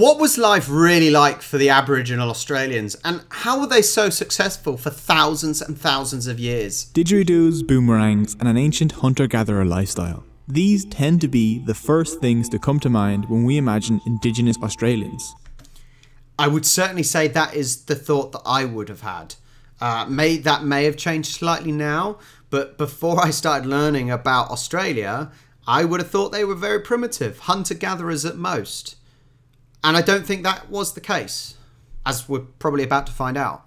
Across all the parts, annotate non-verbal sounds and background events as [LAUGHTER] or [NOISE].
What was life really like for the Aboriginal Australians, and how were they so successful for thousands and thousands of years? Didgeridoos, boomerangs, and an ancient hunter gatherer lifestyle. These tend to be the first things to come to mind when we imagine Indigenous Australians. I would certainly say that is the thought that I would have had. Uh, may that may have changed slightly now, but before I started learning about Australia, I would have thought they were very primitive, hunter gatherers at most. And I don't think that was the case, as we're probably about to find out.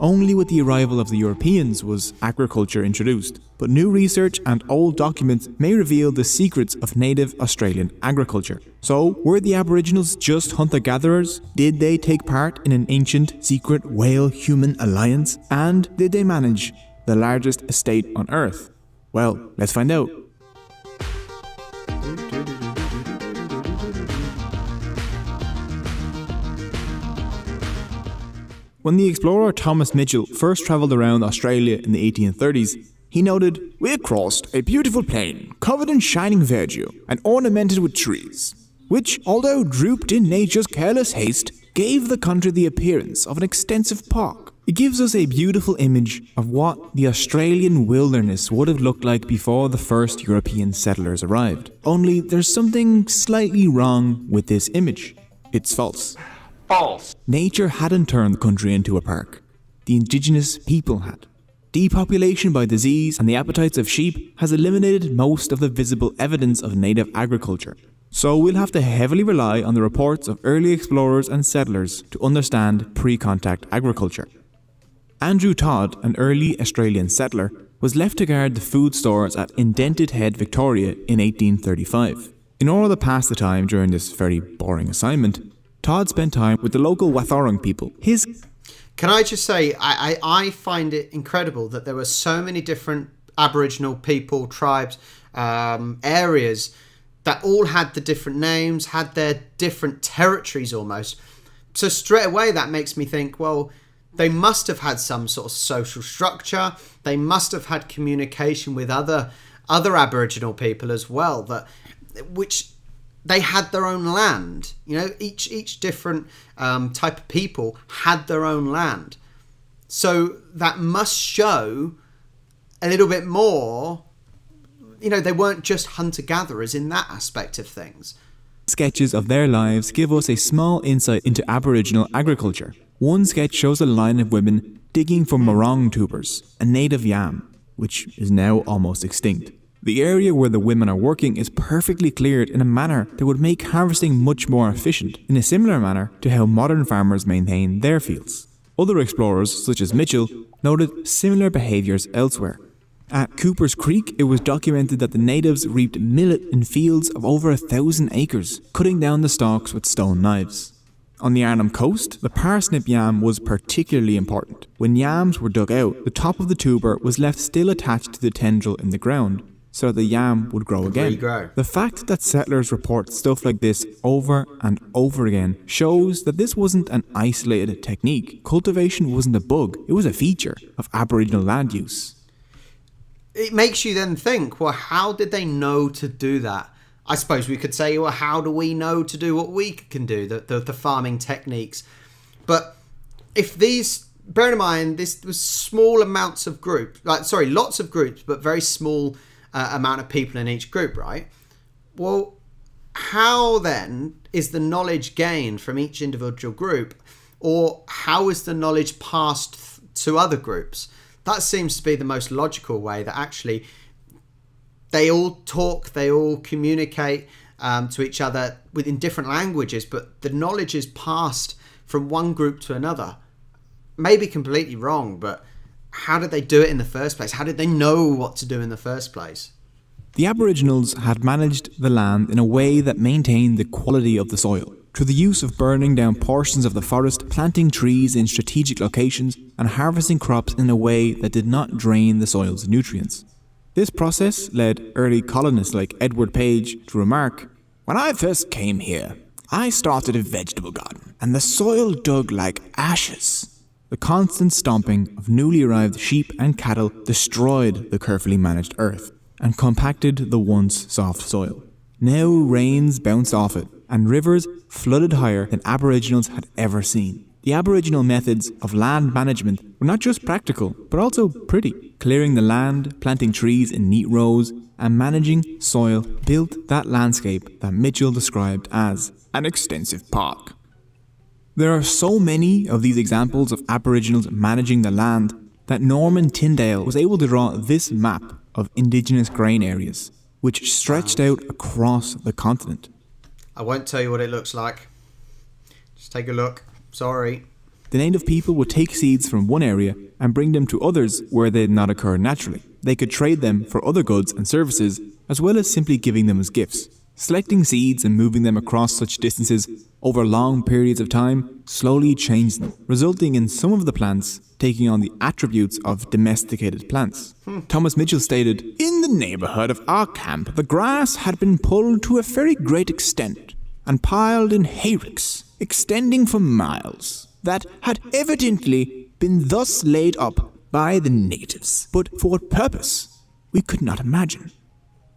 Only with the arrival of the Europeans was agriculture introduced, but new research and old documents may reveal the secrets of native Australian agriculture. So, were the Aboriginals just hunter gatherers? Did they take part in an ancient secret whale human alliance? And did they manage the largest estate on Earth? Well, let's find out. When the explorer Thomas Mitchell first travelled around Australia in the 1830s, he noted, We crossed a beautiful plain, covered in shining verdure, and ornamented with trees, which, although drooped in nature's careless haste, gave the country the appearance of an extensive park. It gives us a beautiful image of what the Australian wilderness would have looked like before the first European settlers arrived. Only there's something slightly wrong with this image. It's false. False. Nature hadn't turned the country into a park. The indigenous people had. Depopulation by disease and the appetites of sheep has eliminated most of the visible evidence of native agriculture. So we'll have to heavily rely on the reports of early explorers and settlers to understand pre-contact agriculture. Andrew Todd, an early Australian settler, was left to guard the food stores at Indented Head, Victoria in 1835. In order to pass the time during this very boring assignment, Todd spent time with the local Wathaurong people. His Can I just say, I, I, I find it incredible that there were so many different Aboriginal people, tribes, um, areas that all had the different names, had their different territories almost. So straight away, that makes me think, well, they must have had some sort of social structure. They must have had communication with other other Aboriginal people as well. That which they had their own land. You know, each each different um, type of people had their own land. So that must show a little bit more. You know, they weren't just hunter gatherers in that aspect of things. sketches of their lives give us a small insight into Aboriginal agriculture. One sketch shows a line of women digging for murnong tubers, a native yam, which is now almost extinct. The area where the women are working is perfectly cleared in a manner that would make harvesting much more efficient, in a similar manner to how modern farmers maintain their fields. Other explorers, such as Mitchell, noted similar behaviours elsewhere. At Cooper's Creek, it was documented that the natives reaped millet in fields of over a thousand acres, cutting down the stalks with stone knives. On the Arnhem coast, the parsnip yam was particularly important. When yams were dug out, the top of the tuber was left still attached to the tendril in the ground, so that the yam would grow again. regrow. The fact that settlers report stuff like this over and over again shows that this wasn't an isolated technique. Cultivation wasn't a bug, it was a feature of Aboriginal land use. it makes you then think, well, how did they know to do that? I suppose we could say, well, how do we know to do what we can do, the, the, the farming techniques? But if these, bear in mind, this was small amounts of groups, like, sorry, lots of groups, but very small uh, amount of people in each group, right? Well, how then is the knowledge gained from each individual group, or how is the knowledge passed to other groups? That seems to be the most logical way that actually they all talk, they all communicate um, to each other within different languages, but the knowledge is passed from one group to another. Maybe completely wrong, but how did they do it in the first place? How did they know what to do in the first place? The Aboriginals had managed the land in a way that maintained the quality of the soil, through the use of burning down portions of the forest, planting trees in strategic locations, and harvesting crops in a way that did not drain the soil's nutrients. This process led early colonists like Edward Page to remark When I first came here, I started a vegetable garden, and the soil dug like ashes. The constant stomping of newly arrived sheep and cattle destroyed the carefully managed earth and compacted the once soft soil. Now rains bounced off it, and rivers flooded higher than Aboriginals had ever seen. The Aboriginal methods of land management were not just practical, but also pretty. Clearing the land, planting trees in neat rows, and managing soil built that landscape that Mitchell described as an extensive park. There are so many of these examples of Aboriginals managing the land that Norman Tindale was able to draw this map of indigenous grain areas, which stretched out across the continent. I won't tell you what it looks like. Just take a look. Sorry. The native people would take seeds from one area and bring them to others where they did not occur naturally. They could trade them for other goods and services, as well as simply giving them as gifts. Selecting seeds and moving them across such distances over long periods of time slowly changed them, resulting in some of the plants taking on the attributes of domesticated plants. Thomas Mitchell stated In the neighbourhood of our camp, the grass had been pulled to a very great extent and piled in hayricks extending for miles that had evidently been thus laid up by the natives. But for what purpose, we could not imagine.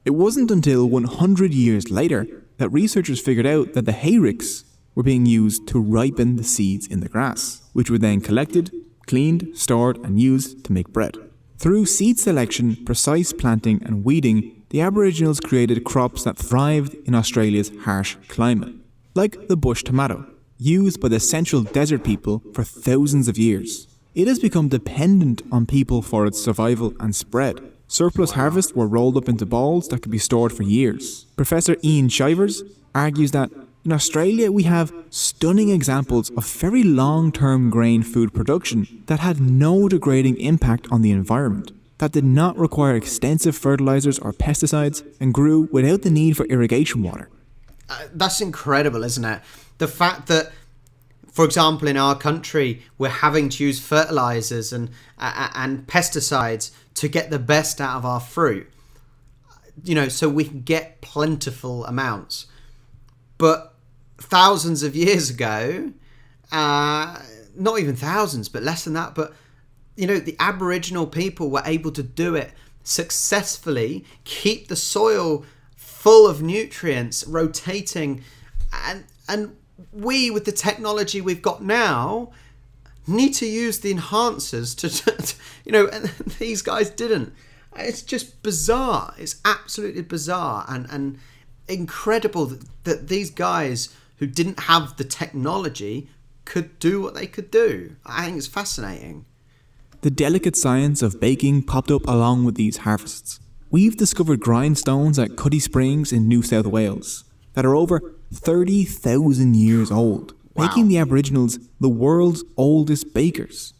It wasn't until 100 years later that researchers figured out that the hayricks were being used to ripen the seeds in the grass, which were then collected, cleaned, stored, and used to make bread. Through seed selection, precise planting, and weeding, the Aboriginals created crops that thrived in Australia's harsh climate, like the bush tomato, used by the central desert people for thousands of years. It has become dependent on people for its survival and spread. Surplus harvests were rolled up into balls that could be stored for years. Professor Ian Chivers argues that in Australia we have stunning examples of very long term grain food production that had no degrading impact on the environment, that did not require extensive fertilizers or pesticides, and grew without the need for irrigation water. Uh, that's incredible, isn't it? The fact that, for example, in our country, we're having to use fertilizers and uh, and pesticides to get the best out of our fruit. You know, so we can get plentiful amounts. But thousands of years ago, uh, not even thousands, but less than that, but you know, the Aboriginal people were able to do it successfully, keep the soil full of nutrients, rotating, and and we with the technology we've got now need to use the enhancers to, [LAUGHS] you know, and [LAUGHS] these guys didn't. It's just bizarre. It's absolutely bizarre and and incredible that, that these guys who didn't have the technology could do what they could do. I think it's fascinating. The delicate science of baking popped up along with these harvests. We've discovered grindstones at Cuddie Springs in New South Wales that are over 30,000 years old, Wow. making the Aboriginals the world's oldest bakers.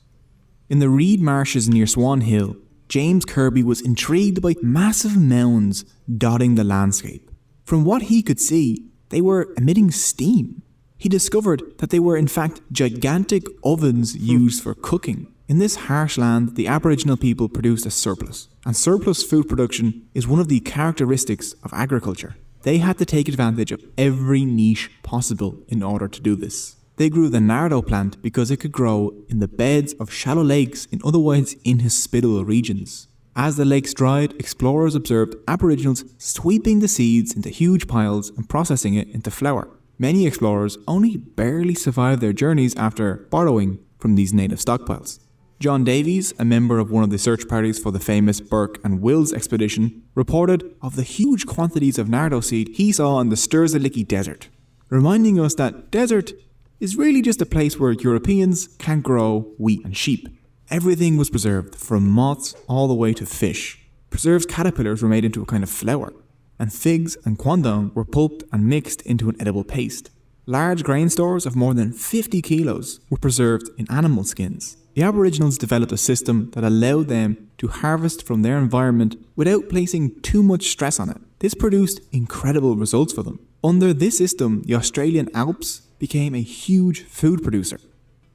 In the reed marshes near Swan Hill, James Kirby was intrigued by massive mounds dotting the landscape. From what he could see, they were emitting steam. He discovered that they were in fact gigantic ovens used for cooking. In this harsh land, the Aboriginal people produced a surplus, and surplus food production is one of the characteristics of agriculture. They had to take advantage of every niche possible in order to do this. They grew the nardoo plant because it could grow in the beds of shallow lakes in otherwise inhospitable regions. As the lakes dried, explorers observed Aboriginals sweeping the seeds into huge piles and processing it into flour. Many explorers only barely survived their journeys after borrowing from these native stockpiles. John Davies, a member of one of the search parties for the famous Burke and Wills expedition, reported of the huge quantities of nardoo seed he saw in the Strzelecki Desert, reminding us that desert is really just a place where Europeans can't grow wheat and sheep. Everything was preserved, from moths all the way to fish. Preserved caterpillars were made into a kind of flour, and figs and quandong were pulped and mixed into an edible paste. Large grain stores of more than 50 kilos were preserved in animal skins. The Aboriginals developed a system that allowed them to harvest from their environment without placing too much stress on it. This produced incredible results for them. Under this system, the Australian Alps became a huge food producer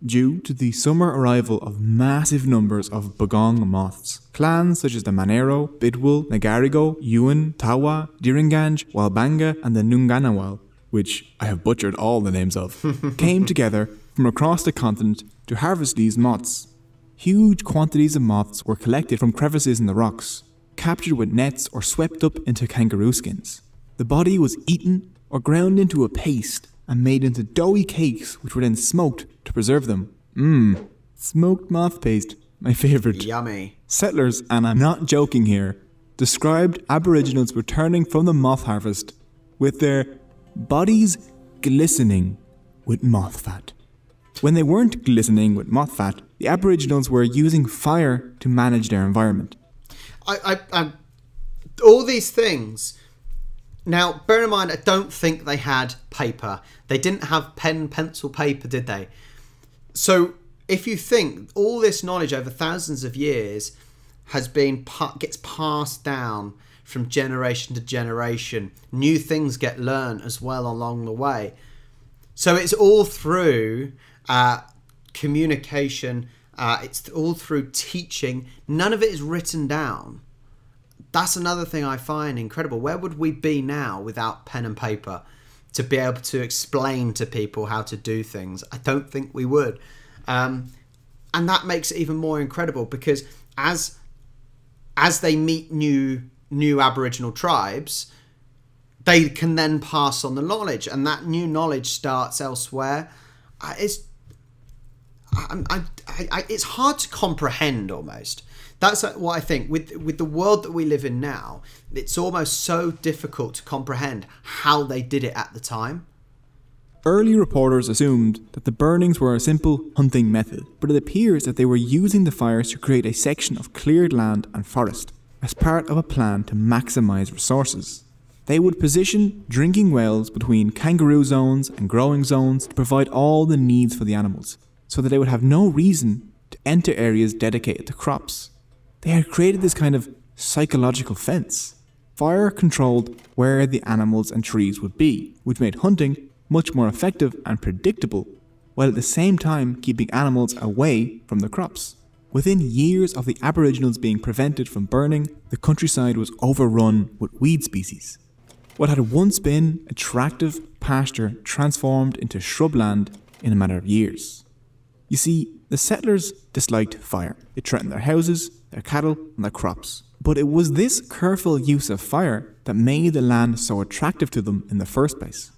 due to the summer arrival of massive numbers of Bogong moths. Clans such as the Manero, Bidwal, Ngarigo, Yuin, Tawa, Djiringanj, Walbanga, and the Nunganawal, which I have butchered all the names of, [LAUGHS] came together from across the continent to harvest these moths. Huge quantities of moths were collected from crevices in the rocks, captured with nets or swept up into kangaroo skins. The body was eaten or ground into a paste and made into doughy cakes which were then smoked to preserve them. Mmm, smoked moth paste, my favourite. Yummy. Settlers, and I'm not joking here, described Aboriginals returning from the moth harvest with their bodies glistening with moth fat. When they weren't glistening with moth fat, the Aboriginals were using fire to manage their environment. I, I, I, all these things. Now, bear in mind, I don't think they had paper. They didn't have pen, pencil, paper, did they? So, if you think all this knowledge over thousands of years has been gets passed down from generation to generation, new things get learned as well along the way. So it's all through uh, communication. Uh, it's all through teaching. None of it is written down. That's another thing I find incredible. Where would we be now without pen and paper to be able to explain to people how to do things? I don't think we would. Um, and that makes it even more incredible because as as they meet new new Aboriginal tribes, they can then pass on the knowledge, and that new knowledge starts elsewhere. Uh, it's I, I, I, it's hard to comprehend almost. That's uh, what I think with with the world that we live in now. It's almost so difficult to comprehend how they did it at the time. Early reporters assumed that the burnings were a simple hunting method, but it appears that they were using the fires to create a section of cleared land and forest as part of a plan to maximize resources. They would position drinking wells between kangaroo zones and growing zones to provide all the needs for the animals, so that they would have no reason to enter areas dedicated to crops. They had created this kind of psychological fence. Fire controlled where the animals and trees would be, which made hunting much more effective and predictable, while at the same time keeping animals away from the crops. Within years of the Aboriginals being prevented from burning, the countryside was overrun with weed species. What had once been attractive pasture transformed into shrubland in a matter of years. You see, the settlers disliked fire. It threatened their houses, their cattle, and their crops. But it was this careful use of fire that made the land so attractive to them in the first place.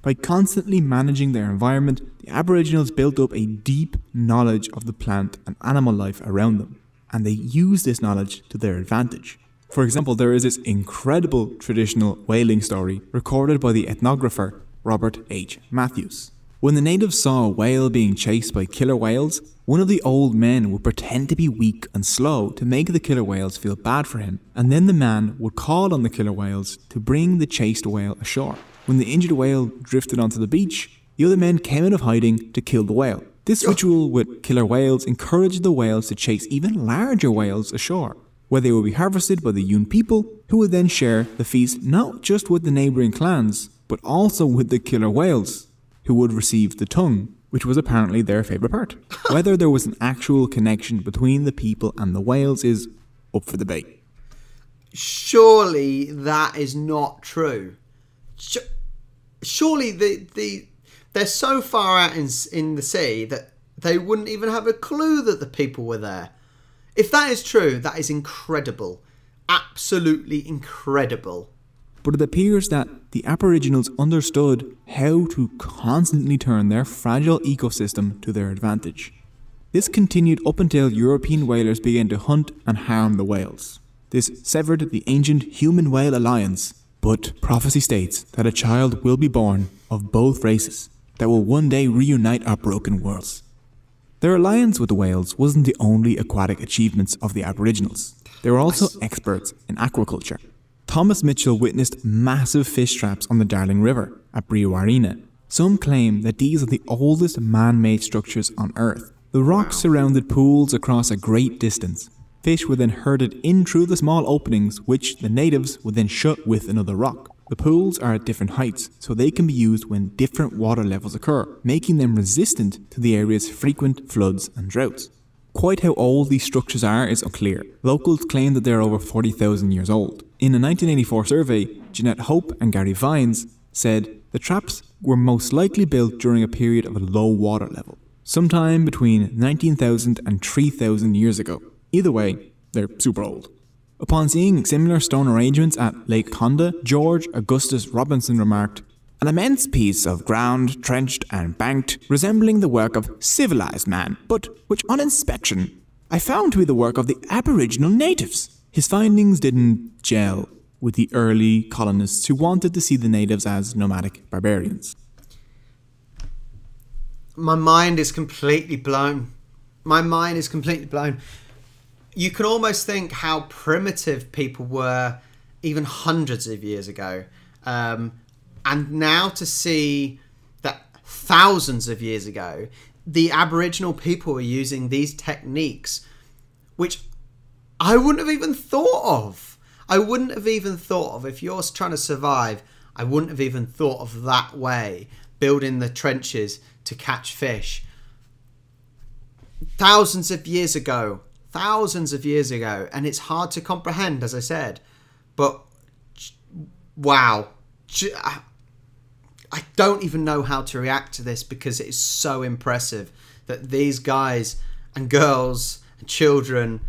By constantly managing their environment, the Aboriginals built up a deep knowledge of the plant and animal life around them, and they used this knowledge to their advantage. For example, there is this incredible traditional whaling story recorded by the ethnographer Robert H. Mathews. When the natives saw a whale being chased by killer whales, one of the old men would pretend to be weak and slow to make the killer whales feel bad for him, and then the man would call on the killer whales to bring the chased whale ashore. When the injured whale drifted onto the beach, the other men came out of hiding to kill the whale. This ritual with killer whales encouraged the whales to chase even larger whales ashore, where they would be harvested by the Yuin people, who would then share the feast not just with the neighbouring clans, but also with the killer whales, who would receive the tongue, which was apparently their favourite part. [LAUGHS] Whether there was an actual connection between the people and the whales is up for debate. Surely that is not true surely the the they're so far out in in the sea that they wouldn't even have a clue that the people were there. If that is true, that is incredible. Absolutely incredible. But it appears that the Aboriginals understood how to constantly turn their fragile ecosystem to their advantage. This continued up until European whalers began to hunt and harm the whales. This severed the ancient human whale alliance but prophecy states that a child will be born of both races that will one day reunite our broken worlds. Their alliance with the whales wasn't the only aquatic achievements of the Aboriginals. They were also experts in aquaculture. Thomas Mitchell witnessed massive fish traps on the Darling River at Brewarrina. Some claim that these are the oldest man made structures on Earth. The rocks surrounded pools across a great distance, Fish were then herded in through the small openings, which the natives would then shut with another rock. The pools are at different heights, so they can be used when different water levels occur, making them resistant to the area's frequent floods and droughts. Quite how old these structures are is unclear. Locals claim that they are over 40,000 years old. In a 1984 survey, Jeanette Hope and Gary Vines said the traps were most likely built during a period of a low water level, sometime between 19,000 and 3,000 years ago. Either way, they're super old. Upon seeing similar stone arrangements at Lake Condah, George Augustus Robinson remarked, An immense piece of ground, trenched and banked, resembling the work of civilized man, but which on inspection I found to be the work of the Aboriginal natives. His findings didn't gel with the early colonists who wanted to see the natives as nomadic barbarians. My mind is completely blown. My mind is completely blown. You can almost think how primitive people were even hundreds of years ago. Um, and now to see that thousands of years ago, the Aboriginal people were using these techniques, which I wouldn't have even thought of. I wouldn't have even thought of if you're trying to survive. I wouldn't have even thought of that way, building the trenches to catch fish. Thousands of years ago, thousands of years ago, and it's hard to comprehend, as I said. But wow, I don't even know how to react to this because it is so impressive that these guys and girls and children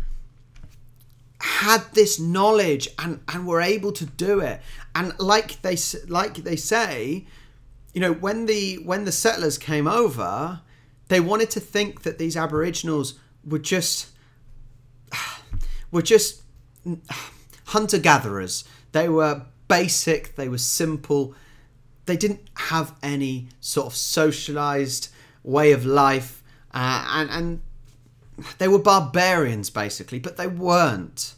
had this knowledge and, and were able to do it. And like they like they say, you know, when the when the settlers came over, they wanted to think that these Aboriginals were just [SIGHS] were just [SIGHS] hunter gatherers. They were basic. They were simple they didn't have any sort of socialized way of life, uh, and and they were barbarians basically, but they weren't.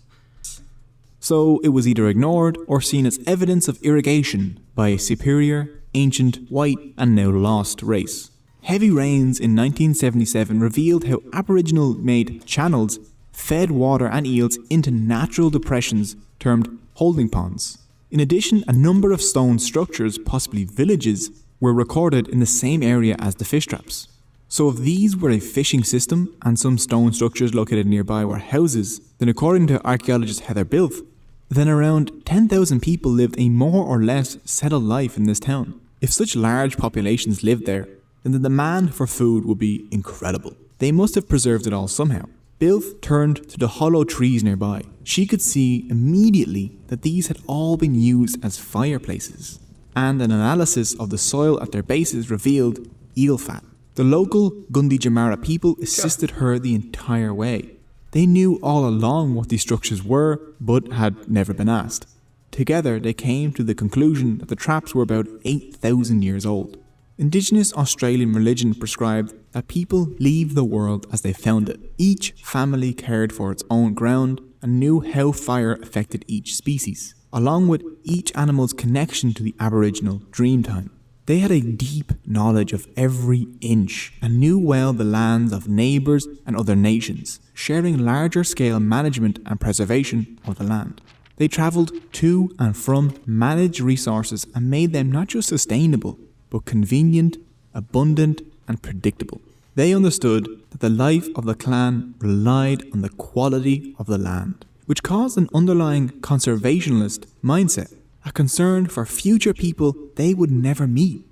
So it was either ignored or seen as evidence of irrigation by a superior, ancient, white, and now lost race. Heavy rains in 1977 revealed how Aboriginal made channels fed water and eels into natural depressions termed holding ponds. In addition, a number of stone structures, possibly villages, were recorded in the same area as the fish traps. So if these were a fishing system and some stone structures located nearby were houses, then according to archaeologist Heather Builth, then around 10,000 people lived a more or less settled life in this town. If such large populations lived there, then the demand for food would be incredible. They must have preserved it all somehow. Builth turned to the hollow trees nearby. She could see immediately that these had all been used as fireplaces, and an analysis of the soil at their bases revealed eel fat. The local Gunditjmara people assisted her the entire way. They knew all along what these structures were, but had never been asked. Together, they came to the conclusion that the traps were about 8,000 years old. Indigenous Australian religion prescribed that people leave the world as they found it. Each family cared for its own ground and knew how fire affected each species, along with each animal's connection to the Aboriginal dreamtime. They had a deep knowledge of every inch and knew well the lands of neighbours and other nations, sharing larger scale management and preservation of the land. They travelled to and from managed resources and made them not just sustainable, but convenient, abundant, and predictable. They understood that the life of the clan relied on the quality of the land, which caused an underlying conservationist mindset, a concern for future people they would never meet.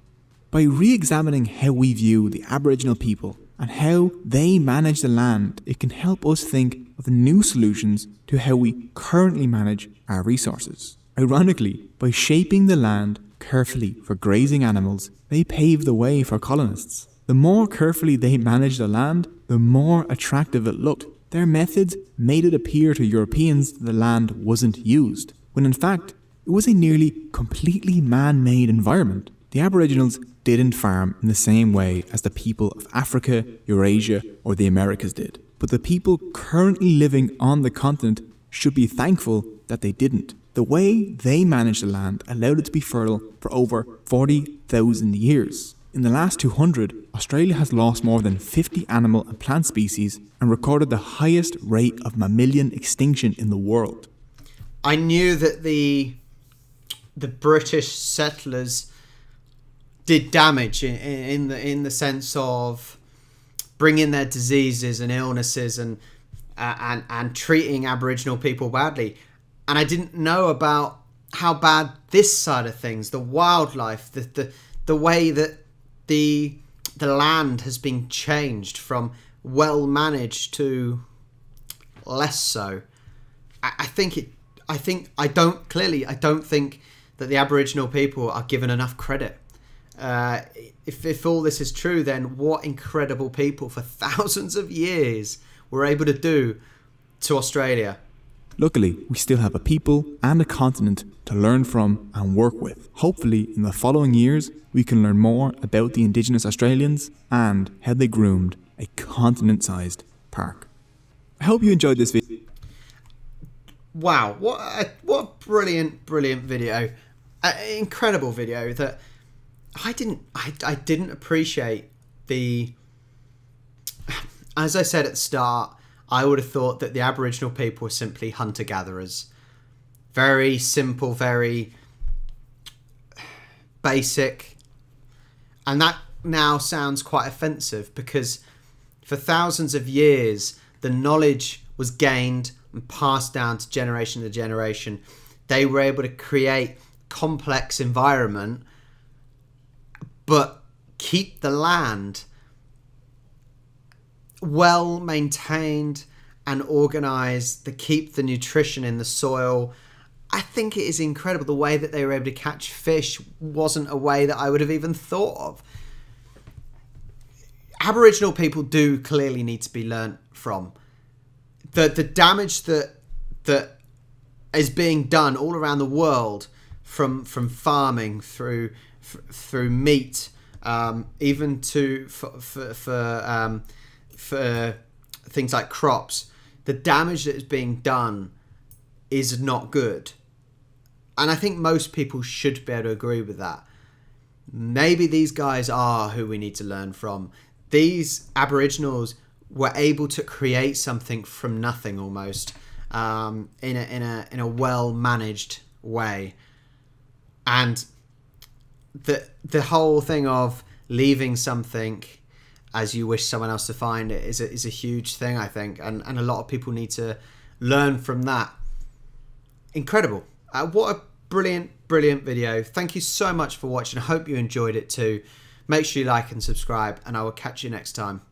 By re examining how we view the Aboriginal people and how they manage the land, it can help us think of new solutions to how we currently manage our resources. Ironically, by shaping the land carefully for grazing animals, they paved the way for colonists. The more carefully they managed the land, the more attractive it looked. Their methods made it appear to Europeans that the land wasn't used, when in fact, it was a nearly completely man made environment. The Aboriginals didn't farm in the same way as the people of Africa, Eurasia, or the Americas did. But the people currently living on the continent should be thankful that they didn't. The way they managed the land allowed it to be fertile for over 40,000 years. In the last 200, Australia has lost more than 50 animal and plant species and recorded the highest rate of mammalian extinction in the world. I knew that the the British settlers did damage in, in the in the sense of bringing their diseases and illnesses and uh, and and treating Aboriginal people badly and I didn't know about how bad this side of things, the wildlife, the the, the way that the the land has been changed from well managed to less so. I, I think it. I think I don't clearly. I don't think that the Aboriginal people are given enough credit. uh, if, if all this is true, then what incredible people for [LAUGHS] thousands of years were able to do to Australia. Luckily, we still have a people and a continent to learn from and work with. Hopefully, in the following years, we can learn more about the Indigenous Australians and how they groomed a continent sized park. I hope you enjoyed this video. Wow, what a, what a brilliant, brilliant video. Incredible video that I didn't I, I didn't appreciate the as I said at the start, I would have thought that the Aboriginal people were simply hunter gatherers. Very simple, very basic. And that now sounds quite offensive because for thousands of years, the knowledge was gained and passed down to generation to generation. They were able to create complex environment, but keep the land well maintained and organized to keep the nutrition in the soil. I think it is incredible the way that they were able to catch fish wasn't a way that I would have even thought of. Aboriginal people do clearly need to be learnt from. The the damage that that is being done all around the world from from farming through through meat um, even to for for, for um, for things like crops, the damage that is being done is not good. And I think most people should be able to agree with that. Maybe these guys are who we need to learn from. These Aboriginals were able to create something from nothing almost um, in a in a in a well managed way, and the the whole thing of leaving something as you wish someone else to find it is a, is a huge thing, I think, and, and a lot of people need to learn from that. Incredible. Uh, what a brilliant, brilliant video. Thank you so much for watching. I hope you enjoyed it too. Make sure you like and subscribe, and I will catch you next time.